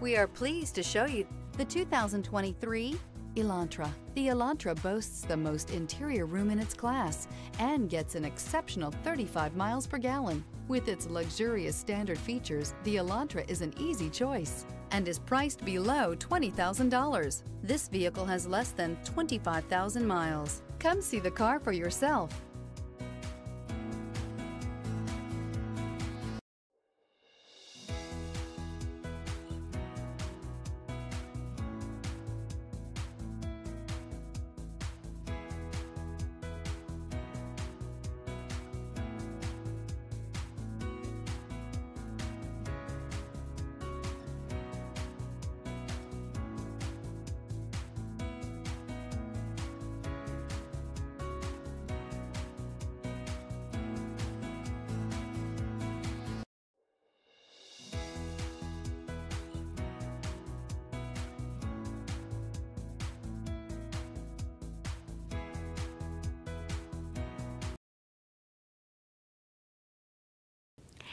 We are pleased to show you the 2023 Elantra. The Elantra boasts the most interior room in its class and gets an exceptional 35 miles per gallon. With its luxurious standard features, the Elantra is an easy choice and is priced below $20,000. This vehicle has less than 25,000 miles. Come see the car for yourself.